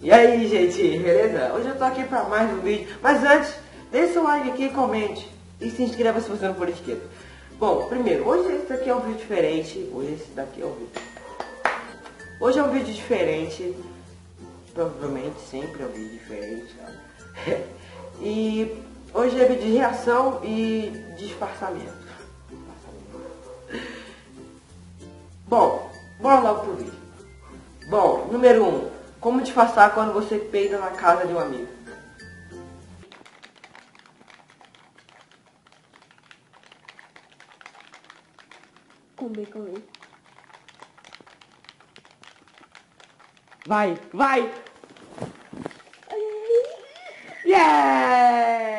E aí, gente, beleza? Hoje eu tô aqui pra mais um vídeo. Mas antes, deixe seu like aqui, comente e se inscreva se você não for inscrito. Bom, primeiro, hoje esse daqui é um vídeo diferente. Hoje esse daqui é um vídeo. Hoje é um vídeo diferente. Provavelmente sempre é um vídeo diferente, sabe? e hoje é vídeo de reação e disfarçamento. Bom, bora logo pro vídeo. Bom, número 1. Um, como disfarçar quando você peida na casa de um amigo? Comer, comer. Vai, vai! Yeah!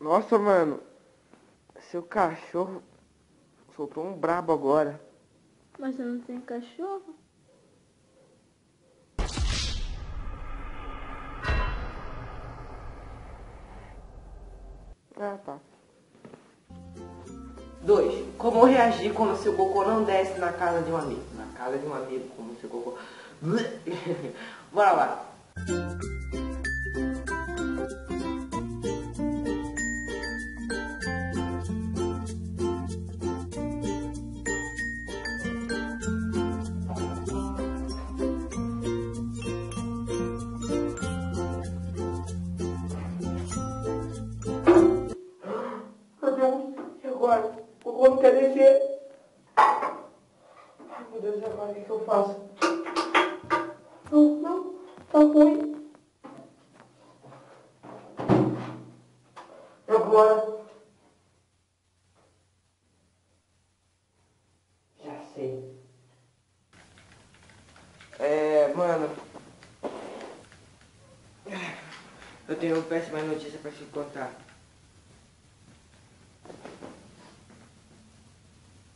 Nossa, mano. Seu cachorro soltou um brabo agora. Mas você não tem cachorro? Ah, tá. 2. Como reagir quando seu cocô não desce na casa de um amigo? Na casa de um amigo, como seu cocô... Bora lá. Agora? O não quer descer. Ai, meu Deus, agora o que, que eu faço? Não, não, tá ruim. Agora? Já sei. É, mano. Eu tenho uma péssima notícia pra te contar.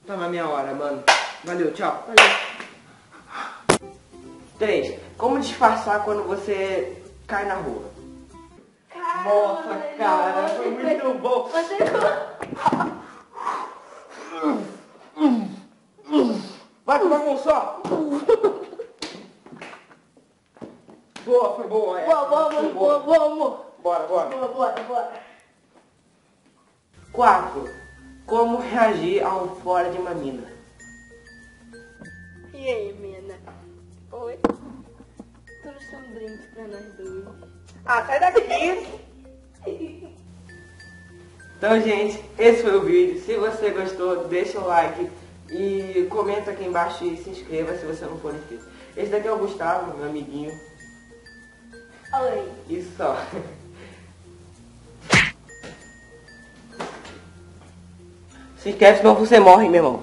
Tá na minha hora, mano. Valeu, tchau. Valeu. 3. Como disfarçar quando você cai na rua? Caramba, Nossa, cara, foi muito bom. Você... Vai com uma mão só. Boa, foi boa. é. Boa, boa, boa, boa, boa, amor. Bora, bora. Boa, bora, bora. 4. Como reagir a um fora de uma mina? E aí, mina? Oi? Trouxe um drink pra nós dois. Ah, sai daqui. Então, gente, esse foi o vídeo. Se você gostou, deixa o like e comenta aqui embaixo e se inscreva se você não for inscrito. Esse daqui é o Gustavo, meu amiguinho. Oi. Isso só. Se inscreve, senão você morre, meu irmão.